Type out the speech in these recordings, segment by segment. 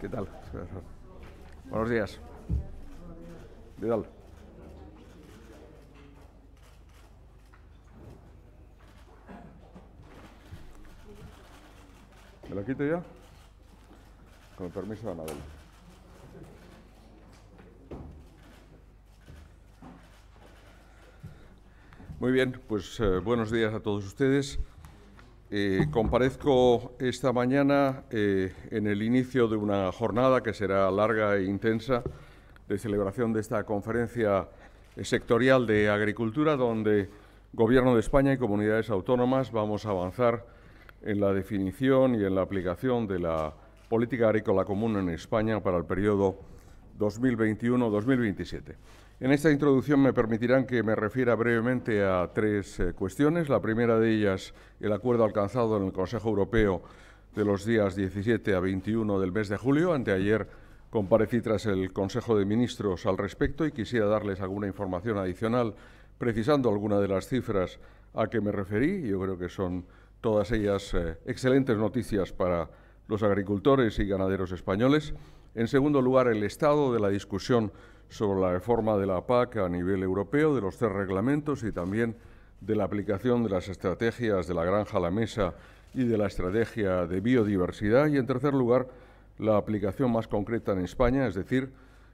¿Qué tal? Buenos días. ¿Me lo quito ya? Con el permiso de Anabel. Muy bien, pues eh, buenos días a todos ustedes. Eh, comparezco esta mañana eh, en el inicio de una jornada que será larga e intensa de celebración de esta conferencia sectorial de agricultura, donde Gobierno de España y comunidades autónomas vamos a avanzar en la definición y en la aplicación de la política agrícola común en España para el periodo 2021-2027. En esta introducción me permitirán que me refiera brevemente a tres eh, cuestiones. La primera de ellas, el acuerdo alcanzado en el Consejo Europeo de los días 17 a 21 del mes de julio. Anteayer comparecí tras el Consejo de Ministros al respecto y quisiera darles alguna información adicional precisando alguna de las cifras a que me referí. Yo creo que son todas ellas eh, excelentes noticias para los agricultores y ganaderos españoles. En segundo lugar, el estado de la discusión sobre la reforma de la PAC a nivel europeo, de los tres reglamentos y también de la aplicación de las estrategias de la granja a la mesa y de la estrategia de biodiversidad. Y, en tercer lugar, la aplicación más concreta en España, es decir,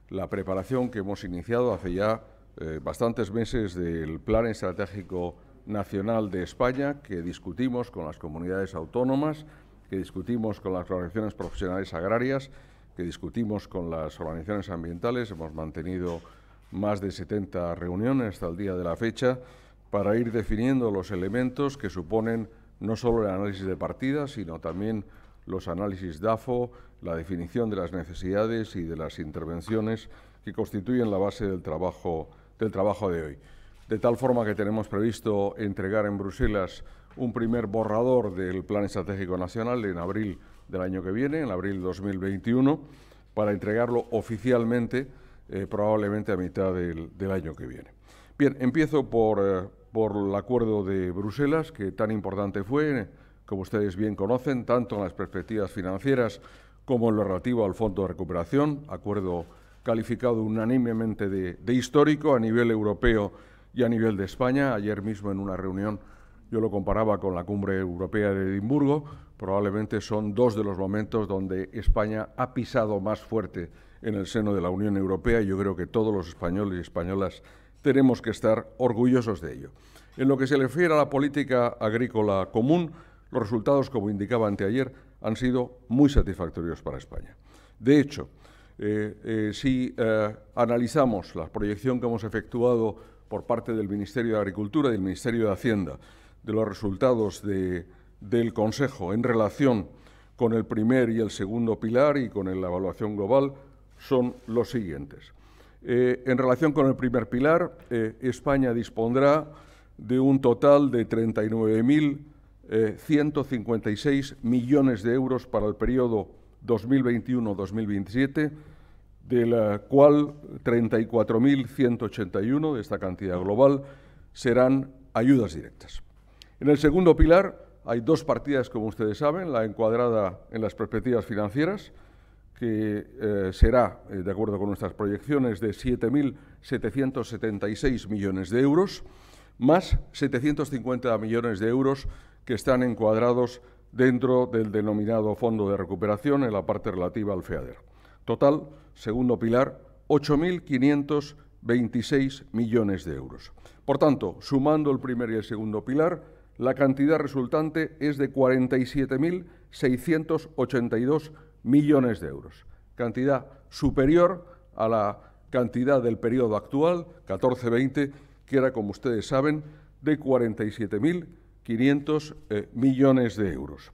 la preparación que hemos iniciado hace ya eh, bastantes meses del Plan Estratégico Nacional de España, que discutimos con las comunidades autónomas, que discutimos con las organizaciones profesionales agrarias que discutimos con las organizaciones ambientales. Hemos mantenido más de 70 reuniones hasta el día de la fecha para ir definiendo los elementos que suponen no solo el análisis de partida, sino también los análisis DAFO, la definición de las necesidades y de las intervenciones que constituyen la base del trabajo, del trabajo de hoy. De tal forma que tenemos previsto entregar en Bruselas un primer borrador del Plan Estratégico Nacional en abril del año que viene, en abril de 2021, para entregarlo oficialmente eh, probablemente a mitad del, año que viene. Bien, empiezo por, eh, por el acuerdo de Bruselas, que tan importante fue, como ustedes bien conocen, tanto en las perspectivas financieras como en lo relativo al Fondo de Recuperación, acuerdo calificado unánimemente de, de histórico a nivel europeo y a nivel de España. Ayer mismo en una reunión yo lo comparaba con la cumbre europea de Edimburgo, probablemente son dos de los momentos donde España ha pisado más fuerte en el seno de la Unión Europea y yo creo que todos los españoles y españolas tenemos que estar orgullosos de ello. En lo que se refiere a la política agrícola común, los resultados, como indicaba anteayer, han sido muy satisfactorios para España. De hecho, eh, eh, si eh, analizamos la proyección que hemos efectuado por parte del Ministerio de Agricultura y del Ministerio de Hacienda de los resultados del Consejo en relación con el primer y el segundo pilar y con la evaluación global son los siguientes. Eh, en relación con el primer pilar, eh, España dispondrá de un total de 39.156 eh, millones de euros para el periodo 2021-2027, de la cual 34.181 de esta cantidad global serán ayudas directas. En el segundo pilar hay dos partidas, como ustedes saben, la encuadrada en las perspectivas financieras, que eh, será, eh, de acuerdo con nuestras proyecciones, de 7.776 millones de euros, más 750 millones de euros que están encuadrados dentro del denominado Fondo de Recuperación en la parte relativa al FEADER. Total, segundo pilar, 8.526 millones de euros. Por tanto, sumando el primer y el segundo pilar, la cantidad resultante es de 47.682 millones de euros, cantidad superior a la cantidad del periodo actual, 14-20, que era, como ustedes saben, de 47.500 eh, millones de euros.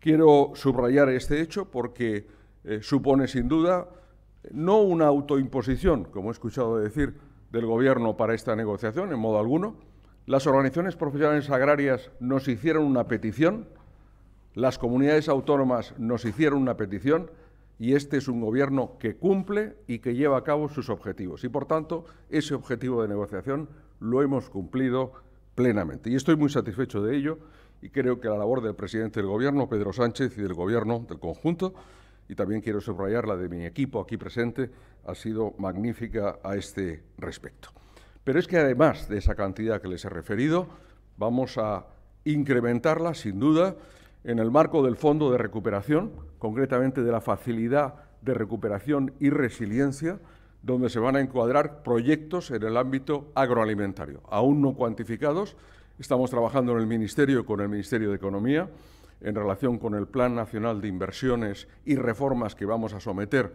Quiero subrayar este hecho porque eh, supone, sin duda, no una autoimposición, como he escuchado decir, del Gobierno para esta negociación, en modo alguno, las organizaciones profesionales agrarias nos hicieron una petición, las comunidades autónomas nos hicieron una petición y este es un gobierno que cumple y que lleva a cabo sus objetivos. Y por tanto, ese objetivo de negociación lo hemos cumplido plenamente. Y estoy muy satisfecho de ello y creo que la labor del presidente del gobierno, Pedro Sánchez, y del gobierno del conjunto y también quiero subrayar la de mi equipo aquí presente, ha sido magnífica a este respecto. Pero es que además de esa cantidad que les he referido, vamos a incrementarla, sin duda, en el marco del Fondo de Recuperación, concretamente de la Facilidad de Recuperación y Resiliencia, donde se van a encuadrar proyectos en el ámbito agroalimentario, aún no cuantificados. Estamos trabajando en el Ministerio con el Ministerio de Economía en relación con el Plan Nacional de Inversiones y Reformas que vamos a someter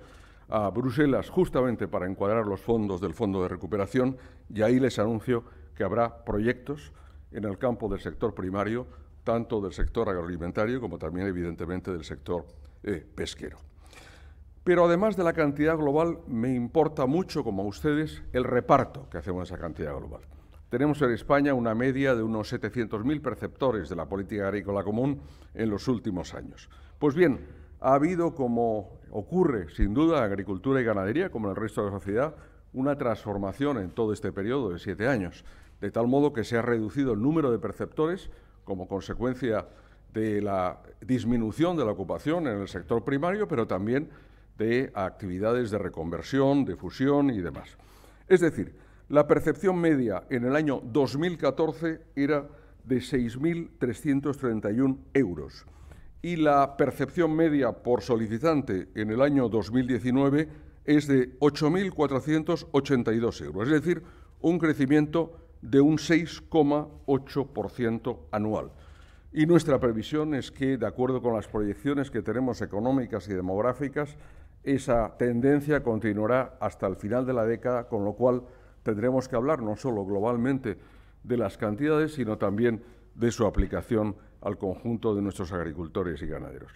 a Bruselas justamente para encuadrar los fondos del Fondo de Recuperación y ahí les anuncio que habrá proyectos en el campo del sector primario, tanto del sector agroalimentario como también evidentemente del sector eh, pesquero. Pero además de la cantidad global, me importa mucho, como a ustedes, el reparto que hacemos de esa cantidad global. Tenemos en España una media de unos 700.000 perceptores de la política agrícola común en los últimos años. Pues bien, ha habido, como ocurre sin duda en agricultura y ganadería, como en el resto de la sociedad, una transformación en todo este periodo de siete años, de tal modo que se ha reducido el número de perceptores como consecuencia de la disminución de la ocupación en el sector primario, pero también de actividades de reconversión, de fusión y demás. Es decir, la percepción media en el año 2014 era de 6.331 euros y la percepción media por solicitante en el año 2019 es de 8.482 euros, es decir, un crecimiento de un 6,8% anual. Y nuestra previsión es que, de acuerdo con las proyecciones que tenemos económicas y demográficas, esa tendencia continuará hasta el final de la década, con lo cual tendremos que hablar no solo globalmente de las cantidades, sino también de su aplicación al conjunto de nuestros agricultores y ganaderos.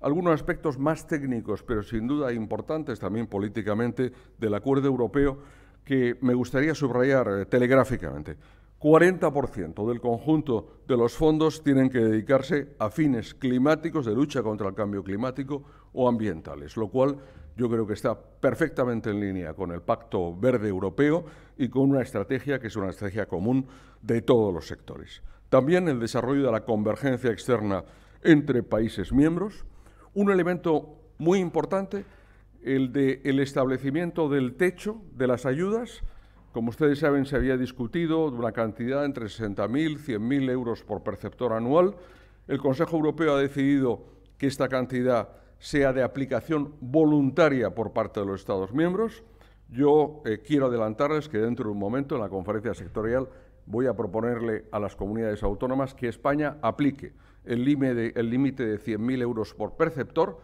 Algunos aspectos más técnicos, pero sin duda importantes también políticamente, del acuerdo europeo que me gustaría subrayar eh, telegráficamente. 40% del conjunto de los fondos tienen que dedicarse a fines climáticos, de lucha contra el cambio climático o ambientales, lo cual yo creo que está perfectamente en línea con el Pacto Verde Europeo y con una estrategia que es una estrategia común de todos los sectores. También el desarrollo de la convergencia externa entre países miembros. Un elemento muy importante, el de el establecimiento del techo de las ayudas, como ustedes saben, se había discutido una cantidad entre 60.000 y 100.000 euros por perceptor anual. El Consejo Europeo ha decidido que esta cantidad sea de aplicación voluntaria por parte de los Estados miembros. Yo eh, quiero adelantarles que dentro de un momento, en la conferencia sectorial, voy a proponerle a las comunidades autónomas que España aplique el límite de 100.000 euros por perceptor,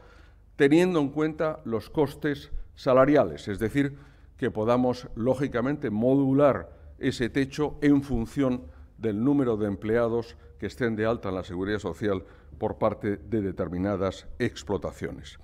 teniendo en cuenta los costes salariales, es decir, que podamos, lógicamente, modular ese techo en función del número de empleados que estén de alta en la seguridad social por parte de determinadas explotaciones.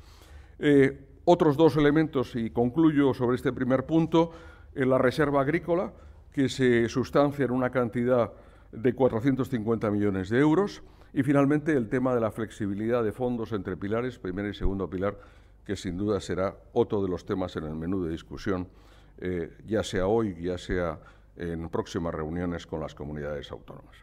Eh, otros dos elementos, y concluyo sobre este primer punto, en la reserva agrícola, que se sustancia en una cantidad de 450 millones de euros, y finalmente el tema de la flexibilidad de fondos entre pilares, primer y segundo pilar, que sin duda será otro de los temas en el menú de discusión, eh, ya sea hoy, ya sea en próximas reuniones con las comunidades autónomas.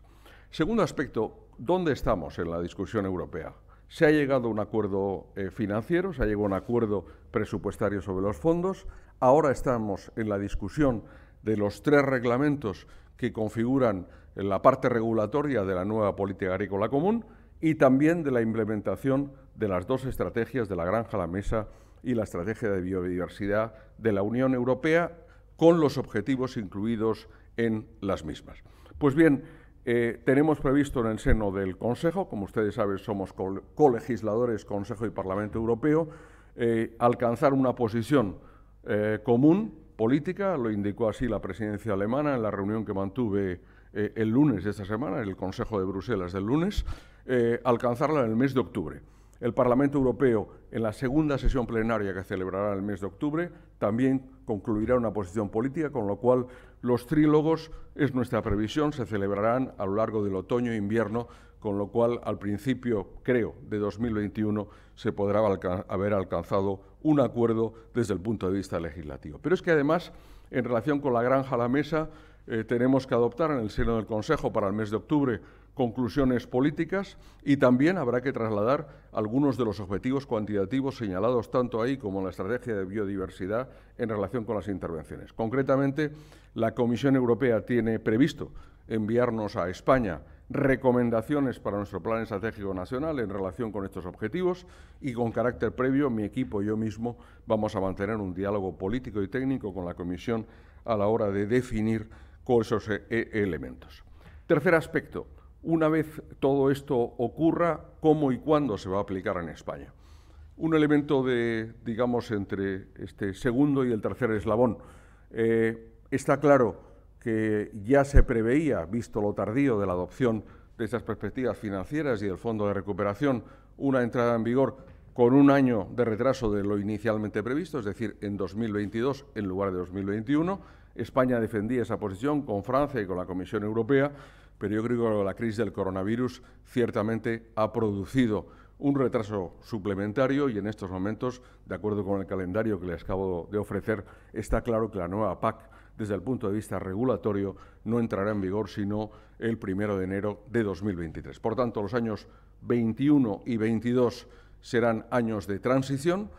Segundo aspecto, ¿dónde estamos en la discusión europea? Se ha llegado a un acuerdo eh, financiero, se ha llegado a un acuerdo presupuestario sobre los fondos, ahora estamos en la discusión de los tres reglamentos que configuran la parte regulatoria de la nueva política agrícola común y también de la implementación de las dos estrategias de la granja a la mesa y la estrategia de biodiversidad de la Unión Europea con los objetivos incluidos en las mismas. Pues bien, eh, tenemos previsto en el seno del Consejo, como ustedes saben, somos colegisladores Consejo y Parlamento Europeo, eh, alcanzar una posición eh, común política, lo indicó así la presidencia alemana en la reunión que mantuve el lunes de esta semana, en el Consejo de Bruselas del lunes, alcanzarla en el mes de octubre. El Parlamento Europeo, en la segunda sesión plenaria que celebrará el mes de octubre, también concluirá una posición política, con lo cual los trílogos, es nuestra previsión, se celebrarán a lo largo del otoño e invierno, con lo cual al principio, creo, de 2021 se podrá haber alcanzado un acuerdo desde el punto de vista legislativo. Pero es que además, en relación con la granja a la mesa, eh, tenemos que adoptar en el seno del Consejo para el mes de octubre conclusiones políticas y también habrá que trasladar algunos de los objetivos cuantitativos señalados tanto ahí como en la estrategia de biodiversidad en relación con las intervenciones. Concretamente, la Comisión Europea tiene previsto enviarnos a España recomendaciones para nuestro Plan Estratégico Nacional en relación con estos objetivos y con carácter previo, mi equipo y yo mismo vamos a mantener un diálogo político y técnico con la Comisión a la hora de definir esos eh, elementos. Tercer aspecto, una vez todo esto ocurra, cómo y cuándo se va a aplicar en España. Un elemento de, digamos, entre este segundo y el tercer eslabón. Eh, está claro que ya se preveía, visto lo tardío de la adopción de estas perspectivas financieras y del Fondo de Recuperación, una entrada en vigor con un año de retraso de lo inicialmente previsto, es decir, en 2022 en lugar de 2021. España defendía esa posición con Francia y con la Comisión Europea, pero yo creo que la crisis del coronavirus ciertamente ha producido un retraso suplementario y en estos momentos, de acuerdo con el calendario que les acabo de ofrecer, está claro que la nueva PAC desde el punto de vista regulatorio, no entrará en vigor sino el primero de enero de 2023. Por tanto, los años 21 y 22 serán años de transición,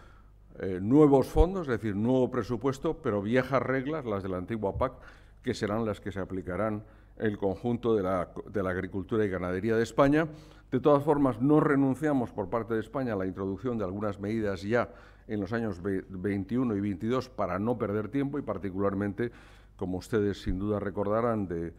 eh, nuevos fondos, es decir, nuevo presupuesto, pero viejas reglas, las de la antigua PAC, que serán las que se aplicarán el conjunto de la, de la, agricultura y ganadería de España. De todas formas, no renunciamos por parte de España a la introducción de algunas medidas ya en los años 21 y 22 para no perder tiempo y particularmente, como ustedes sin duda recordarán, de,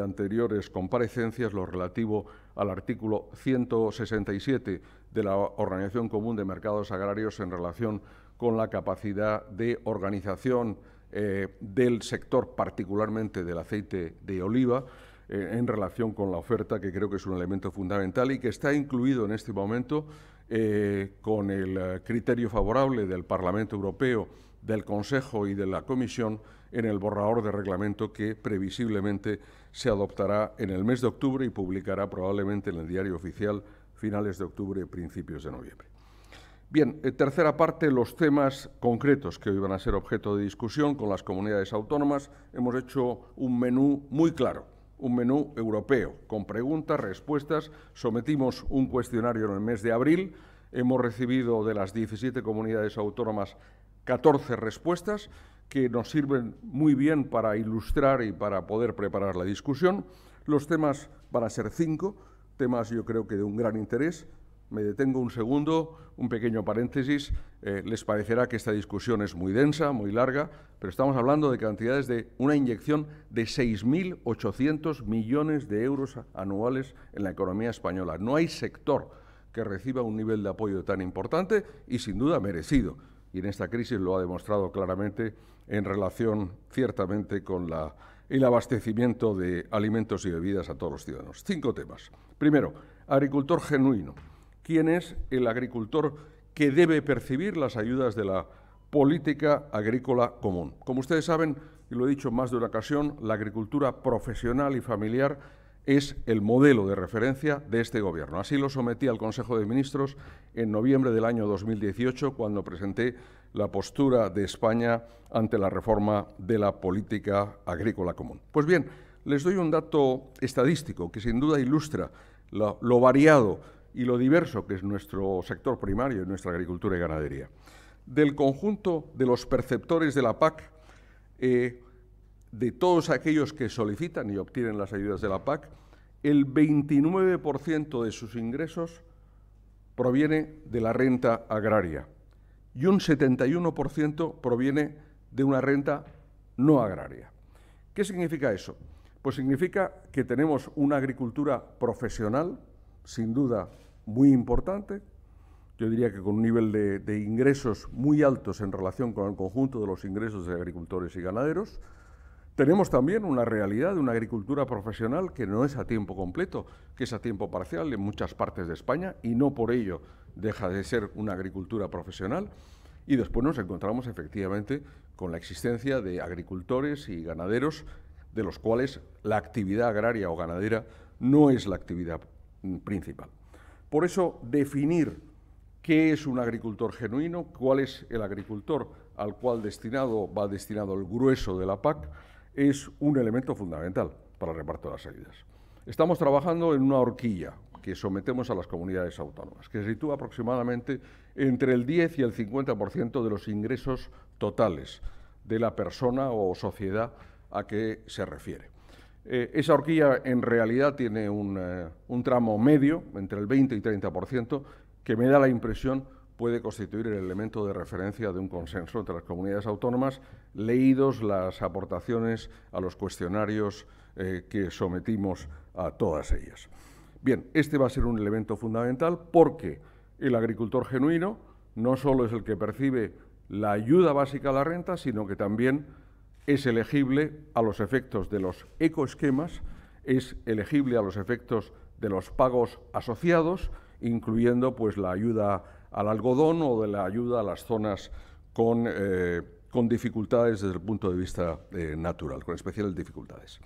anteriores comparecencias, lo relativo al artículo 167 de la Organización Común de Mercados Agrarios en relación con la capacidad de organización eh, del sector, particularmente del aceite de oliva, eh, en relación con la oferta, que creo que es un elemento fundamental y que está incluido en este momento eh, con el eh, criterio favorable del Parlamento Europeo, del Consejo y de la Comisión en el borrador de reglamento que previsiblemente se adoptará en el mes de octubre y publicará probablemente en el diario oficial finales de octubre, principios de noviembre. Bien, en tercera parte, los temas concretos que hoy van a ser objeto de discusión con las comunidades autónomas. Hemos hecho un menú muy claro un menú europeo con preguntas, respuestas. Sometimos un cuestionario en el mes de abril. Hemos recibido de las 17 comunidades autónomas 14 respuestas que nos sirven muy bien para ilustrar y para poder preparar la discusión. Los temas van a ser cinco, temas yo creo que de un gran interés me detengo un segundo, un pequeño paréntesis. Eh, les parecerá que esta discusión es muy densa, muy larga, pero estamos hablando de cantidades de una inyección de 6.800 millones de euros anuales en la economía española. No hay sector que reciba un nivel de apoyo tan importante y sin duda merecido. Y en esta crisis lo ha demostrado claramente en relación ciertamente con el abastecimiento de alimentos y bebidas a todos los ciudadanos. Cinco temas. Primero, agricultor genuino quién es el agricultor que debe percibir las ayudas de la política agrícola común. Como ustedes saben, y lo he dicho más de una ocasión, la agricultura profesional y familiar es el modelo de referencia de este Gobierno. Así lo sometí al Consejo de Ministros en noviembre del año 2018, cuando presenté la postura de España ante la reforma de la política agrícola común. Pues bien, les doy un dato estadístico que sin duda ilustra lo, lo variado y lo diverso que es nuestro sector primario, nuestra agricultura y ganadería. Del conjunto de los perceptores de la PAC, eh, de todos aquellos que solicitan y obtienen las ayudas de la PAC, el 29% de sus ingresos proviene de la renta agraria y un 71% proviene de una renta no agraria. ¿Qué significa eso? Pues significa que tenemos una agricultura profesional, sin duda muy importante, yo diría que con un nivel de, ingresos muy altos en relación con el conjunto de los ingresos de agricultores y ganaderos. Tenemos también una realidad de una agricultura profesional que no es a tiempo completo, que es a tiempo parcial en muchas partes de España y no por ello deja de ser una agricultura profesional. Y después nos encontramos efectivamente con la existencia de agricultores y ganaderos de los cuales la actividad agraria o ganadera no es la actividad principal. Por eso, definir qué es un agricultor genuino, cuál es el agricultor al cual destinado, va destinado el grueso de la PAC, es un elemento fundamental para el reparto de las ayudas. Estamos trabajando en una horquilla que sometemos a las comunidades autónomas, que se sitúa aproximadamente entre el 10 y el 50% de los ingresos totales de la persona o sociedad a que se refiere. Eh, esa horquilla en realidad tiene un, eh, tramo medio, entre el 20 y 30%, que me da la impresión puede constituir el elemento de referencia de un consenso entre las comunidades autónomas, leídos las aportaciones a los cuestionarios eh, que sometimos a todas ellas. Bien, este va a ser un elemento fundamental porque el agricultor genuino no solo es el que percibe la ayuda básica a la renta, sino que también es elegible a los efectos de los ecoesquemas, es elegible a los efectos de los pagos asociados, incluyendo pues la ayuda al algodón o de la ayuda a las zonas con, eh, dificultades desde el punto de vista eh, natural, con especiales dificultades.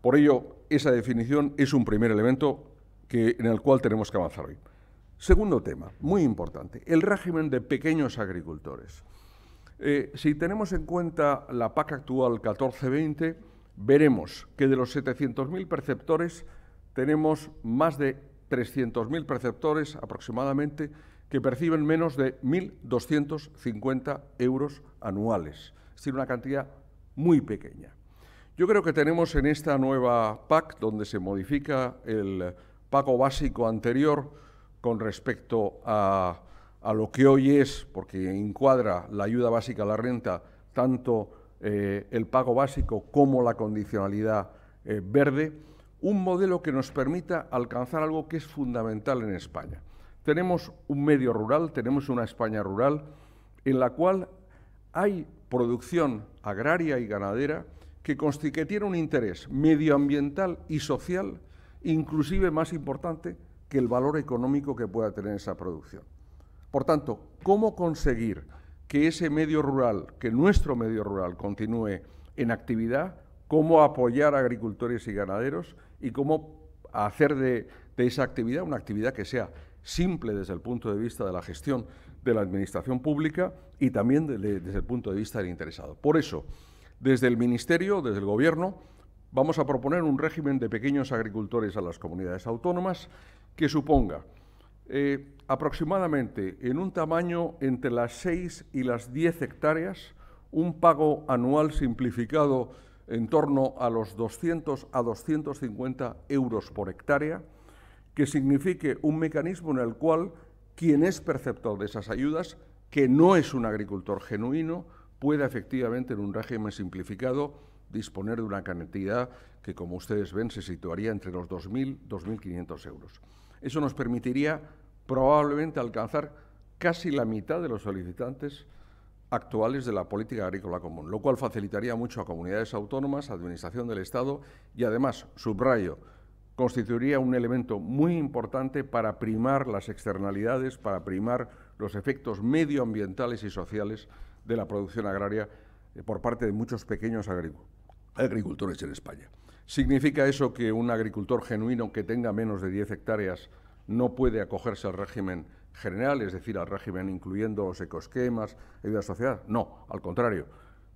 Por ello, esa definición es un primer elemento que, en el cual tenemos que avanzar hoy. Segundo tema, muy importante, el régimen de pequeños agricultores. Eh, si tenemos en cuenta la PAC actual 14-20, veremos que de los 700.000 perceptores tenemos más de 300.000 perceptores aproximadamente que perciben menos de 1.250 euros anuales, es decir, una cantidad muy pequeña. Yo creo que tenemos en esta nueva PAC, donde se modifica el pago básico anterior con respecto a a lo que hoy es, porque encuadra la ayuda básica a la renta, tanto eh, el pago básico como la condicionalidad eh, verde, un modelo que nos permita alcanzar algo que es fundamental en España. Tenemos un medio rural, tenemos una España rural en la cual hay producción agraria y ganadera que, que tiene un interés medioambiental y social inclusive más importante que el valor económico que pueda tener esa producción. Por tanto, ¿cómo conseguir que ese medio rural, que nuestro medio rural continúe en actividad? ¿Cómo apoyar a agricultores y ganaderos? ¿Y cómo hacer de, esa actividad una actividad que sea simple desde el punto de vista de la gestión de la administración pública y también desde el punto de vista del interesado? Por eso, desde el Ministerio, desde el Gobierno, vamos a proponer un régimen de pequeños agricultores a las comunidades autónomas que suponga eh, aproximadamente en un tamaño entre las 6 y las 10 hectáreas, un pago anual simplificado en torno a los 200 a 250 euros por hectárea, que signifique un mecanismo en el cual quien es perceptor de esas ayudas, que no es un agricultor genuino, pueda efectivamente en un régimen simplificado disponer de una cantidad que, como ustedes ven, se situaría entre los 2.000 y 2.500 euros. Eso nos permitiría probablemente alcanzar casi la mitad de los solicitantes actuales de la política agrícola común, lo cual facilitaría mucho a comunidades autónomas, administración del Estado y además, subrayo, constituiría un elemento muy importante para primar las externalidades, para primar los efectos medioambientales y sociales de la producción agraria eh, por parte de muchos pequeños agricultores en España. ¿Significa eso que un agricultor genuino que tenga menos de 10 hectáreas no puede acogerse al régimen general, es decir, al régimen incluyendo los ecosquemas, ayuda a sociedad? No, al contrario.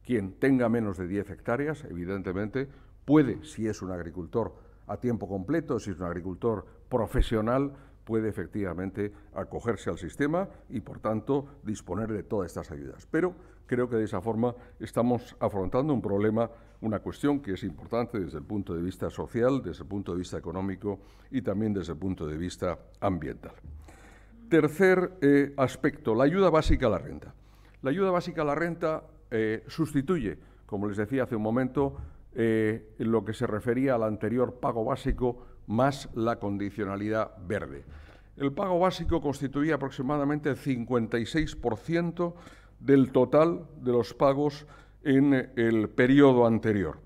Quien tenga menos de 10 hectáreas, evidentemente, puede, si es un agricultor a tiempo completo, si es un agricultor profesional, puede efectivamente acogerse al sistema y, por tanto, disponer de todas estas ayudas. Pero creo que de esa forma estamos afrontando un problema, una cuestión que es importante desde el punto de vista social, desde el punto de vista económico y también desde el punto de vista ambiental. Tercer eh, aspecto, la ayuda básica a la renta. La ayuda básica a la renta eh, sustituye, como les decía hace un momento, eh, lo que se refería al anterior pago básico más la condicionalidad verde. El pago básico constituía aproximadamente el 56% del total de los pagos en el periodo anterior.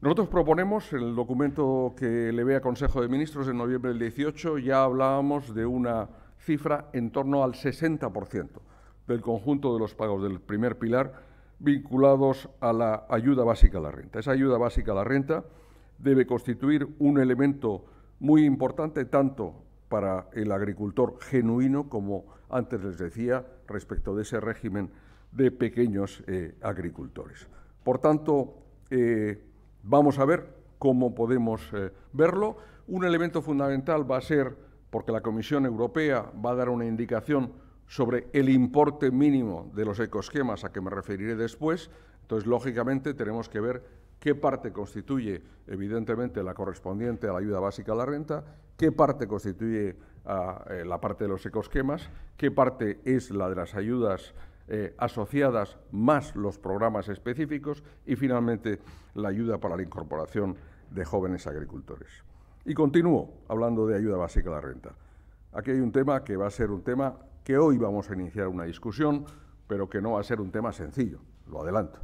Nosotros proponemos, en el documento que le ve a Consejo de Ministros en noviembre del 18, ya hablábamos de una cifra en torno al 60% del conjunto de los pagos del primer pilar vinculados a la ayuda básica a la renta. Esa ayuda básica a la renta debe constituir un elemento muy importante tanto para el agricultor genuino como antes les decía respecto de ese régimen de pequeños eh, agricultores. Por tanto, eh, vamos a ver cómo podemos eh, verlo. Un elemento fundamental va a ser, porque la Comisión Europea va a dar una indicación sobre el importe mínimo de los ecoesquemas a que me referiré después, entonces, lógicamente, tenemos que ver qué parte constituye, evidentemente, la correspondiente a la ayuda básica a la renta, qué parte constituye eh, la parte de los ecoesquemas, qué parte es la de las ayudas eh, asociadas más los programas específicos y, finalmente, la ayuda para la incorporación de jóvenes agricultores. Y continúo hablando de ayuda básica a la renta. Aquí hay un tema que va a ser un tema que hoy vamos a iniciar una discusión, pero que no va a ser un tema sencillo, lo adelanto.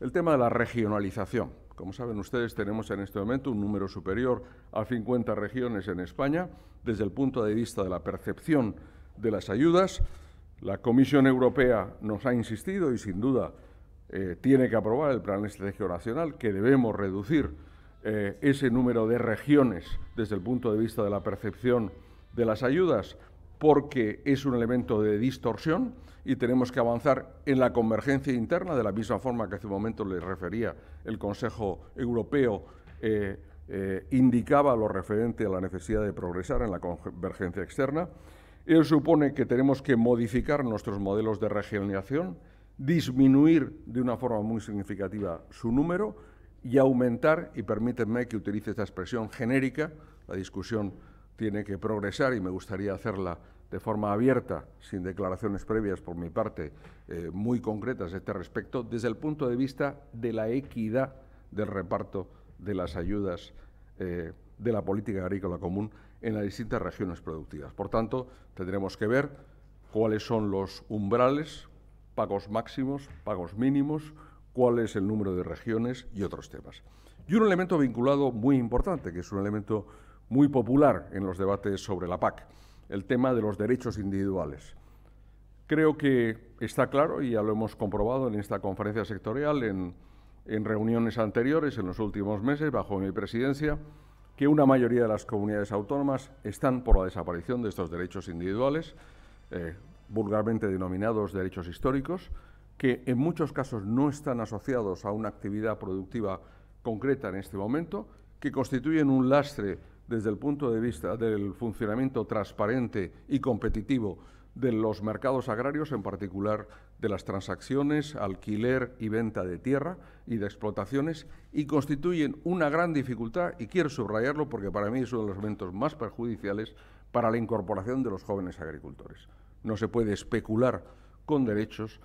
El tema de la regionalización. Como saben ustedes, tenemos en este momento un número superior a 50 regiones en España. Desde el punto de vista de la percepción de las ayudas, la Comisión Europea nos ha insistido y sin duda eh, tiene que aprobar el Plan Estratégico Nacional que debemos reducir eh, ese número de regiones desde el punto de vista de la percepción de las ayudas porque es un elemento de distorsión y tenemos que avanzar en la convergencia interna, de la misma forma que hace un momento les refería el Consejo Europeo. Eh, indicaba lo referente a la necesidad de progresar en la convergencia externa. Ello supone que tenemos que modificar nuestros modelos de regionalización, disminuir de una forma muy significativa su número y aumentar, y permítanme que utilice esta expresión genérica, la discusión tiene que progresar y me gustaría hacerla de forma abierta, sin declaraciones previas por mi parte eh, muy concretas a este respecto, desde el punto de vista de la equidad del reparto de las ayudas eh, de la política agrícola común en las distintas regiones productivas. Por tanto, tendremos que ver cuáles son los umbrales, pagos máximos, pagos mínimos, cuál es el número de regiones y otros temas. Y un elemento vinculado muy importante, que es un elemento muy popular en los debates sobre la PAC, el tema de los derechos individuales. Creo que está claro, y ya lo hemos comprobado en esta conferencia sectorial, en, reuniones anteriores, en los últimos meses, bajo mi presidencia, que una mayoría de las comunidades autónomas están por la desaparición de estos derechos individuales, eh, vulgarmente denominados derechos históricos, que en muchos casos no están asociados a una actividad productiva concreta en este momento, que constituyen un lastre desde el punto de vista del funcionamiento transparente y competitivo de los mercados agrarios, en particular de las transacciones, alquiler y venta de tierra y de explotaciones, y constituyen una gran dificultad, y quiero subrayarlo porque para mí es uno de los elementos más perjudiciales para la incorporación de los jóvenes agricultores. No se puede especular con derechos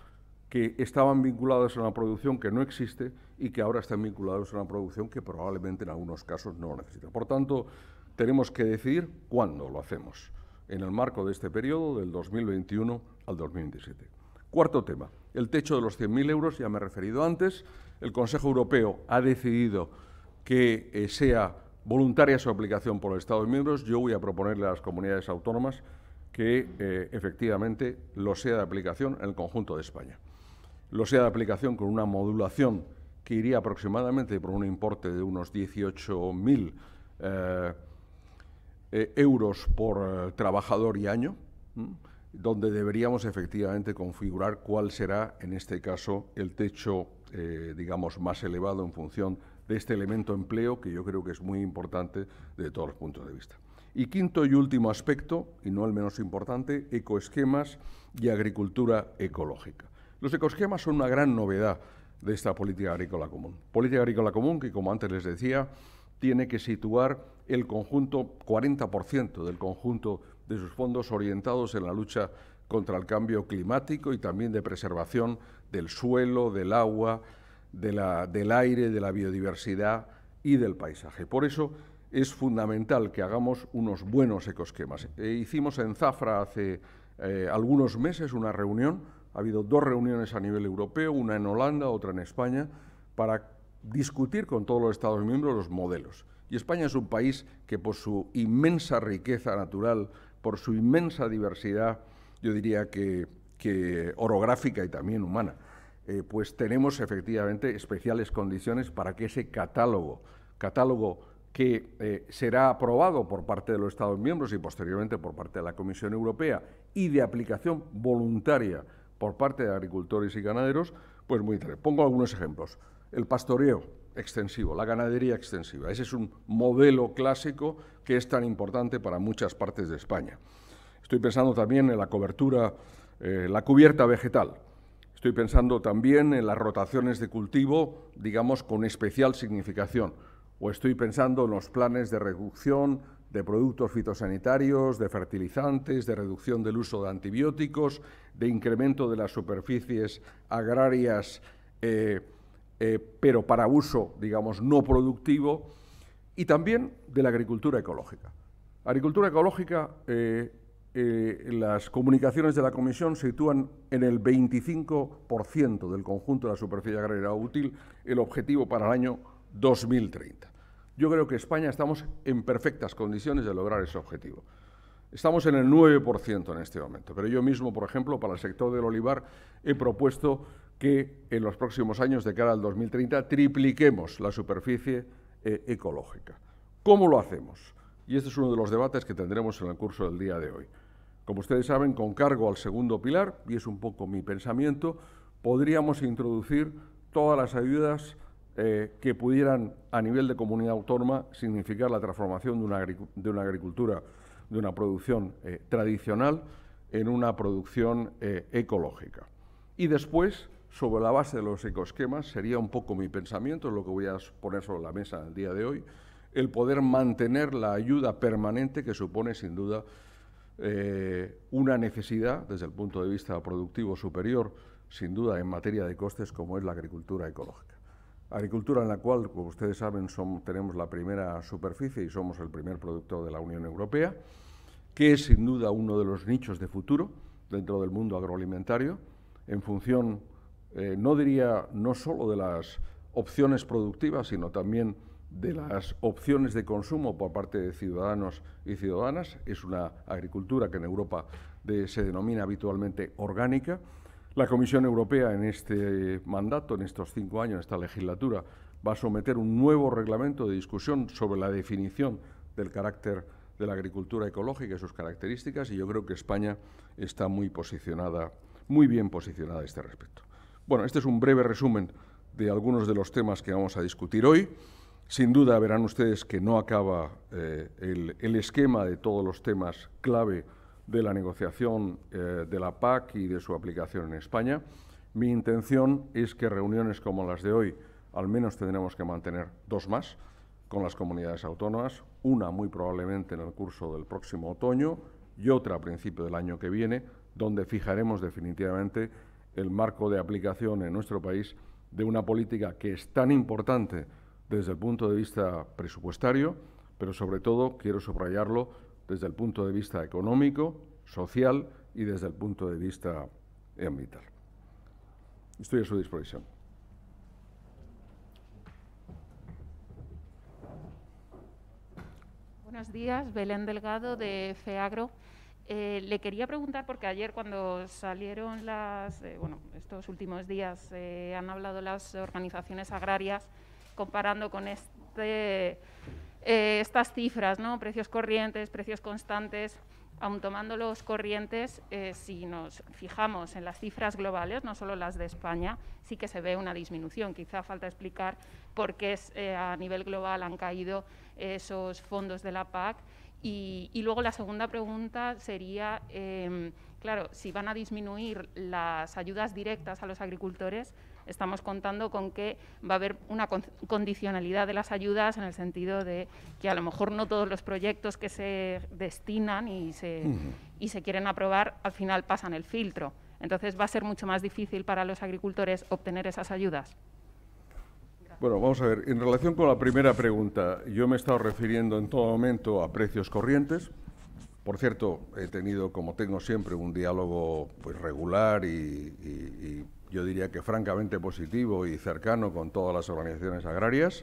que estaban vinculados a una producción que no existe y que ahora están vinculados a una producción que probablemente en algunos casos no lo necesita. Por tanto, tenemos que decidir cuándo lo hacemos, en el marco de este periodo del 2021 al 2027. Cuarto tema, el techo de los 100.000 euros, ya me he referido antes, el Consejo Europeo ha decidido que eh, sea voluntaria su aplicación por los Estados miembros. Yo voy a proponerle a las comunidades autónomas que eh, efectivamente lo sea de aplicación en el conjunto de España. Lo sea de aplicación con una modulación que iría aproximadamente por un importe de unos 18.000 eh, euros por trabajador y año, donde deberíamos efectivamente configurar cuál será, en este caso, el techo, digamos, más elevado en función de este elemento empleo, que yo creo que es muy importante de todos los puntos de vista. Y quinto y último aspecto, y no el menos importante, ecoesquemas y agricultura ecológica. Los ecosquemas son una gran novedad de esta política agrícola común. Política agrícola común que, como antes les decía, tiene que situar el conjunto, 40% del conjunto de sus fondos orientados en la lucha contra el cambio climático y también de preservación del suelo, del agua, del aire, de la biodiversidad y del paisaje. Por eso es fundamental que hagamos unos buenos ecosquemas. Eh, hicimos en Zafra hace eh, algunos meses una reunión ha habido dos reuniones a nivel europeo, una en Holanda, otra en España, para discutir con todos los Estados miembros los modelos. Y España es un país que por su inmensa riqueza natural, por su inmensa diversidad, yo diría que, orográfica y también humana, eh, pues tenemos efectivamente especiales condiciones para que ese catálogo, catálogo que eh, será aprobado por parte de los Estados miembros y posteriormente por parte de la Comisión Europea y de aplicación voluntaria por parte de agricultores y ganaderos, pues muy interesante. Pongo algunos ejemplos. El pastoreo. Extensivo, la ganadería extensiva. Ese es un modelo clásico que es tan importante para muchas partes de España. Estoy pensando también en la cobertura, eh, la cubierta vegetal. Estoy pensando también en las rotaciones de cultivo, digamos, con especial significación. O estoy pensando en los planes de reducción de productos fitosanitarios, de fertilizantes, de reducción del uso de antibióticos, de incremento de las superficies agrarias, eh, eh, pero para uso, digamos, no productivo, y también de la agricultura ecológica. Agricultura ecológica, eh, las comunicaciones de la Comisión sitúan en el 25% del conjunto de la superficie agraria útil el objetivo para el año 2030. Yo creo que España estamos en perfectas condiciones de lograr ese objetivo. Estamos en el 9% en este momento, pero yo mismo, por ejemplo, para el sector del olivar, he propuesto que en los próximos años, de cara al 2030, tripliquemos la superficie eh, ecológica. ¿Cómo lo hacemos? Y este es uno de los debates que tendremos en el curso del día de hoy. Como ustedes saben, con cargo al segundo pilar, y es un poco mi pensamiento, podríamos introducir todas las ayudas eh, que pudieran, a nivel de comunidad autónoma, significar la transformación de una, agricultura, de una producción eh, tradicional en una producción ecológica. Y después, sobre la base de los ecoesquemas, sería un poco mi pensamiento, lo que voy a poner sobre la mesa el día de hoy, el poder mantener la ayuda permanente que supone, sin duda, una necesidad desde el punto de vista productivo superior, sin duda, en materia de costes, como es la agricultura ecológica. Agricultura en la cual, como ustedes saben, tenemos la primera superficie y somos el primer productor de la Unión Europea, que es sin duda uno de los nichos de futuro dentro del mundo agroalimentario, en función, eh, no diría no solo de las opciones productivas, sino también de las opciones de consumo por parte de ciudadanos y ciudadanas. Es una agricultura que en Europa se denomina habitualmente orgánica la Comisión Europea en este mandato, en estos cinco años, en esta legislatura, va a someter un nuevo reglamento de discusión sobre la definición del carácter de la agricultura ecológica y sus características, y yo creo que España está muy posicionada, muy bien posicionada a este respecto. Bueno, este es un breve resumen de algunos de los temas que vamos a discutir hoy. Sin duda verán ustedes que no acaba eh, el esquema de todos los temas clave de la negociación eh, de la PAC y de su aplicación en España. Mi intención es que reuniones como las de hoy, al menos tendremos que mantener dos más con las comunidades autónomas, una muy probablemente en el curso del próximo otoño y otra a principio del año que viene, donde fijaremos definitivamente el marco de aplicación en nuestro país de una política que es tan importante desde el punto de vista presupuestario, pero sobre todo, quiero subrayarlo, desde el punto de vista económico, social y desde el punto de vista ambiental. Estoy a su disposición. Buenos días, Belén Delgado de FEAGRO. Eh, le quería preguntar, porque ayer cuando salieron las, eh, bueno, estos últimos días eh, han hablado las organizaciones agrarias comparando con este eh, estas cifras, ¿no? precios corrientes, precios constantes, aun tomando los corrientes, si nos fijamos en las cifras globales, no solo las de España, sí que se ve una disminución. Quizá falta explicar por qué a nivel global han caído esos fondos de la PAC. Y, y luego la segunda pregunta sería, em, claro, si van a disminuir las ayudas directas a los agricultores, estamos contando con que va a haber una condicionalidad de las ayudas en el sentido de que a lo mejor no todos los proyectos que se destinan y se, y se quieren aprobar al final pasan el filtro. Entonces va a ser mucho más difícil para los agricultores obtener esas ayudas. Bueno, vamos a ver, en relación con la primera pregunta, yo me he estado refiriendo en todo momento a precios corrientes. Por cierto, he tenido, como tengo siempre, un diálogo pues, regular y yo diría que francamente positivo y cercano con todas las organizaciones agrarias.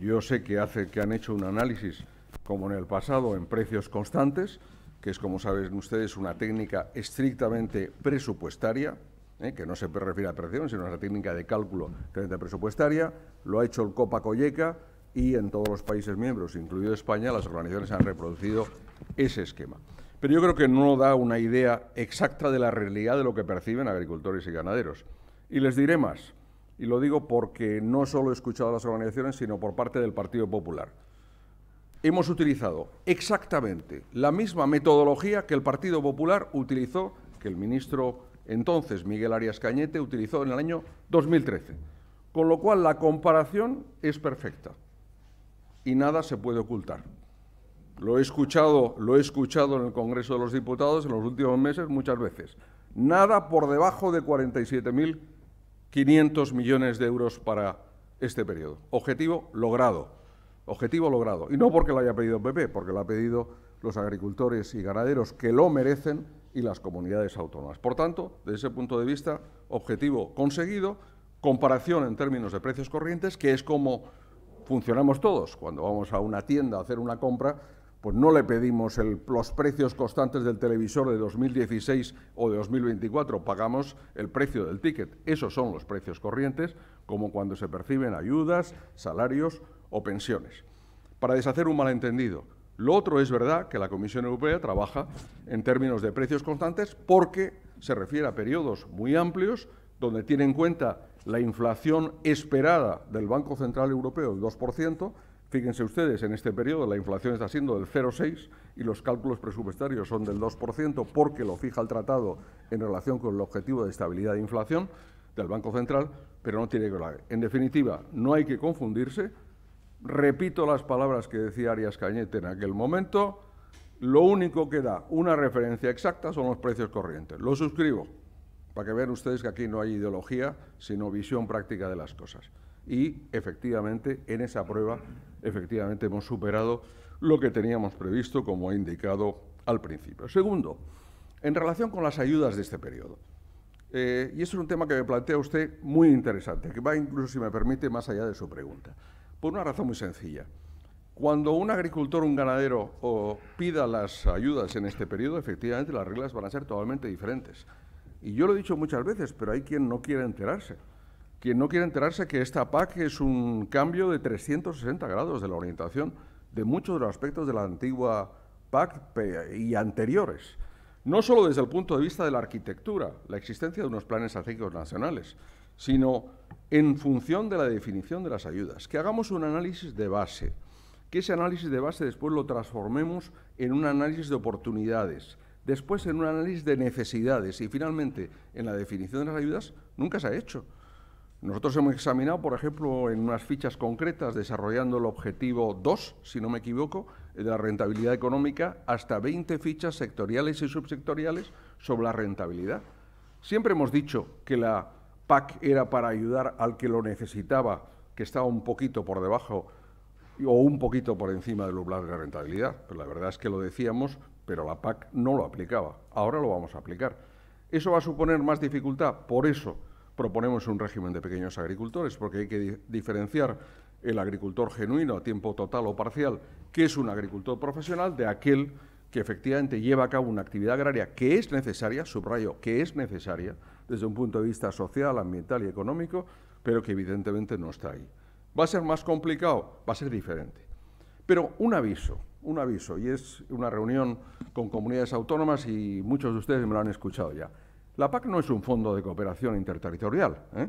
Yo sé que, hace, que han hecho un análisis, como en el pasado, en precios constantes, que es, como saben ustedes, una técnica estrictamente presupuestaria, ¿eh? que no se refiere a presión, sino a una técnica de cálculo presupuestaria. Lo ha hecho el Copa Colleca y en todos los países miembros, incluido España, las organizaciones han reproducido ese esquema pero yo creo que no da una idea exacta de la realidad de lo que perciben agricultores y ganaderos. Y les diré más. y lo digo porque no solo he escuchado a las organizaciones, sino por parte del Partido Popular. Hemos utilizado exactamente la misma metodología que el Partido Popular utilizó, que el ministro entonces, Miguel Arias Cañete, utilizó en el año 2013. Con lo cual, la comparación es perfecta y nada se puede ocultar. Lo he escuchado, lo he escuchado en el Congreso de los Diputados en los últimos meses muchas veces. Nada por debajo de 47.500 millones de euros para este periodo. Objetivo logrado. Objetivo logrado. Y no porque lo haya pedido PP, porque lo ha pedido los agricultores y ganaderos que lo merecen y las comunidades autónomas. Por tanto, desde ese punto de vista, objetivo conseguido, comparación en términos de precios corrientes, que es como funcionamos todos. Cuando vamos a una tienda a hacer una compra, pues no le pedimos los precios constantes del televisor de 2016 o de 2024, pagamos el precio del ticket. Esos son los precios corrientes, como cuando se perciben ayudas, salarios o pensiones. Para deshacer un malentendido, lo otro es verdad que la Comisión Europea trabaja en términos de precios constantes porque se refiere a periodos muy amplios donde tiene en cuenta la inflación esperada del Banco Central Europeo, el 2%, Fíjense ustedes, en este periodo la inflación está siendo del 0,6 y los cálculos presupuestarios son del 2% porque lo fija el tratado en relación con el objetivo de estabilidad de inflación del Banco Central, pero no tiene que ver. En definitiva, no hay que confundirse. Repito las palabras que decía Arias Cañete en aquel momento. Lo único que da una referencia exacta son los precios corrientes. Lo suscribo, para que vean ustedes que aquí no hay ideología, sino visión práctica de las cosas y efectivamente en esa prueba efectivamente hemos superado lo que teníamos previsto, como he indicado al principio. Segundo, en relación con las ayudas de este periodo. Eh, y eso es un tema que me plantea usted muy interesante, que va incluso, si me permite, más allá de su pregunta. Por una razón muy sencilla. Cuando un agricultor, un ganadero pida las ayudas en este periodo, efectivamente las reglas van a ser totalmente diferentes. Y yo lo he dicho muchas veces, pero hay quien no quiere enterarse quien no quiere enterarse que esta PAC es un cambio de 360 grados de la orientación de muchos de los aspectos de la antigua PAC y anteriores. No solo desde el punto de vista de la arquitectura, la existencia de unos planes estratégicos nacionales, sino en función de la definición de las ayudas. Que hagamos un análisis de base, que ese análisis de base después lo transformemos en un análisis de oportunidades, después en un análisis de necesidades y finalmente en la definición de las ayudas, nunca se ha hecho. Nosotros hemos examinado, por ejemplo, en unas fichas concretas, desarrollando el objetivo 2, si no me equivoco, de la rentabilidad económica, hasta 20 fichas sectoriales y subsectoriales sobre la rentabilidad. Siempre hemos dicho que la PAC era para ayudar al que lo necesitaba, que estaba un poquito por debajo o un poquito por encima del umbral de rentabilidad. Pero la verdad es que lo decíamos, pero la PAC no lo aplicaba. Ahora lo vamos a aplicar. ¿Eso va a suponer más dificultad? Por eso proponemos un régimen de pequeños agricultores, porque hay que diferenciar el agricultor genuino a tiempo total o parcial, que es un agricultor profesional, de aquel que efectivamente lleva a cabo una actividad agraria que es necesaria, subrayo, que es necesaria desde un punto de vista social, ambiental y económico, pero que evidentemente no está ahí. ¿Va a ser más complicado? Va a ser diferente. Pero un aviso, un aviso, y es una reunión con comunidades autónomas y muchos de ustedes me lo han escuchado ya. La PAC no es un fondo de cooperación interterritorial. ¿eh?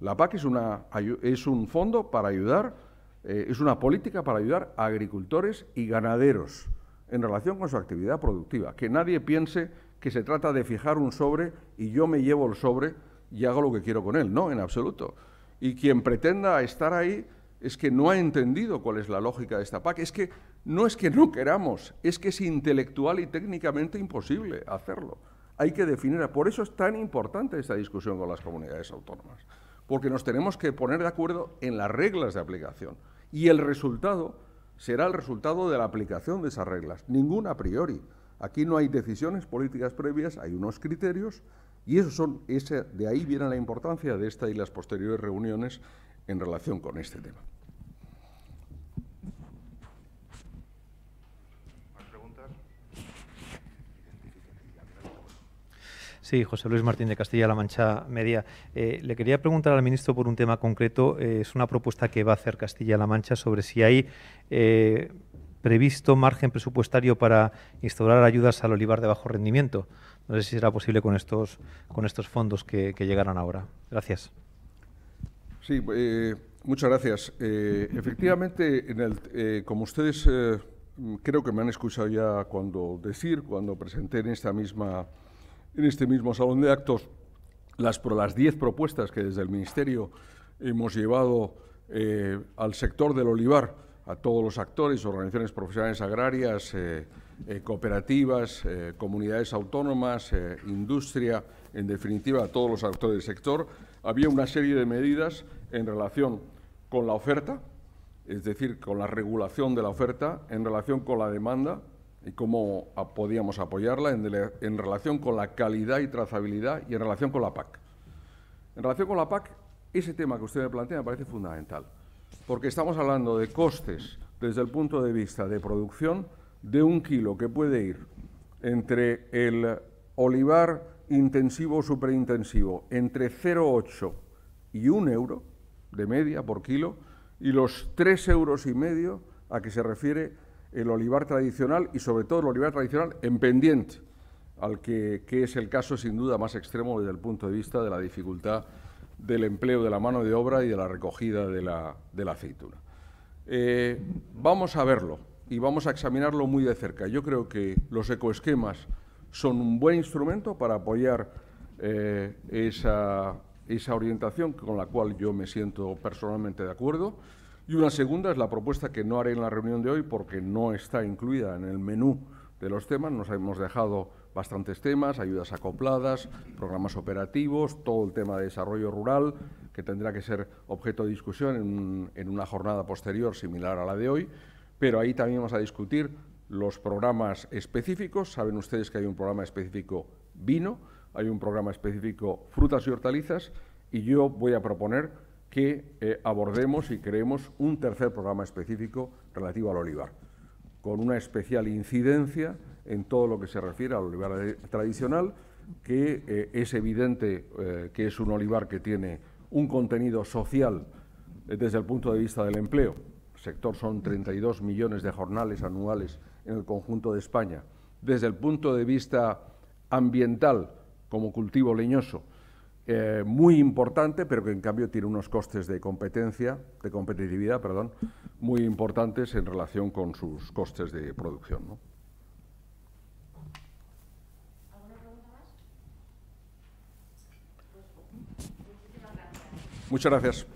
La PAC es, un fondo para ayudar, eh, es una política para ayudar a agricultores y ganaderos en relación con su actividad productiva. Que nadie piense que se trata de fijar un sobre y yo me llevo el sobre y hago lo que quiero con él. No, en absoluto. Y quien pretenda estar ahí es que no ha entendido cuál es la lógica de esta PAC. Es que no es que no queramos, es que es intelectual y técnicamente imposible hacerlo hay que definir. Por eso es tan importante esta discusión con las comunidades autónomas, porque nos tenemos que poner de acuerdo en las reglas de aplicación. Y el resultado será el resultado de la aplicación de esas reglas, ninguna a priori. Aquí no hay decisiones políticas previas, hay unos criterios y eso son, de ahí viene la importancia de esta y las posteriores reuniones en relación con este tema. Sí, José Luis Martín de Castilla-La Mancha Media. Eh, le quería preguntar al ministro por un tema concreto. Eh, es una propuesta que va a hacer Castilla-La Mancha sobre si hay eh, previsto margen presupuestario para instaurar ayudas al olivar de bajo rendimiento. No sé si será posible con estos, con estos fondos que, que llegarán ahora. Gracias. Sí, muchas gracias. Efectivamente, en el, como ustedes creo que me han escuchado ya cuando decir, cuando presenté en esta misma, en este mismo salón de actos, las diez propuestas que desde el Ministerio hemos llevado al sector del olivar, a todos los actores, organizaciones profesionales agrarias, eh, cooperativas, eh, comunidades autónomas, eh, industria, en definitiva a todos los actores del sector, había una serie de medidas en relación con la oferta, es decir, con la regulación de la oferta, en relación con la demanda y cómo podíamos apoyarla, en, relación con la calidad y trazabilidad y en relación con la PAC. En relación con la PAC, ese tema que usted me plantea me parece fundamental, porque estamos hablando de costes desde el punto de vista de producción, de un kilo que puede ir entre el olivar intensivo o superintensivo entre 0,8 y 1 euro de media por kilo y los 3 euros y medio a que se refiere el olivar tradicional y sobre todo el olivar tradicional en pendiente, al que, es el caso sin duda más extremo desde el punto de vista de la dificultad del empleo de la mano de obra y de la recogida de la, aceituna. Eh, vamos a verlo y vamos a examinarlo muy de cerca. Yo creo que los ecoesquemas son un buen instrumento para apoyar eh, esa, esa orientación con la cual yo me siento personalmente de acuerdo. Y una segunda es la propuesta que no haré en la reunión de hoy porque no está incluida en el menú de los temas. Nos hemos dejado bastantes temas, ayudas acopladas, programas operativos, todo el tema de desarrollo rural, que tendrá que ser objeto de discusión en, en una jornada posterior similar a la de hoy pero ahí también vamos a discutir los programas específicos. Saben ustedes que hay un programa específico vino, hay un programa específico frutas y hortalizas, y yo voy a proponer que eh, abordemos y creemos un tercer programa específico relativo al olivar, con una especial incidencia en todo lo que se refiere al olivar tradicional, que eh, es evidente eh, que es un olivar que tiene un contenido social desde el punto de vista del empleo, sector son 32 millones de jornales anuales en el conjunto de España. Desde el punto de vista ambiental, como cultivo leñoso, eh, muy importante, pero que en cambio tiene unos costes de competencia, de competitividad, perdón, muy importantes en relación con sus costes de producción. ¿no? Muchas gracias.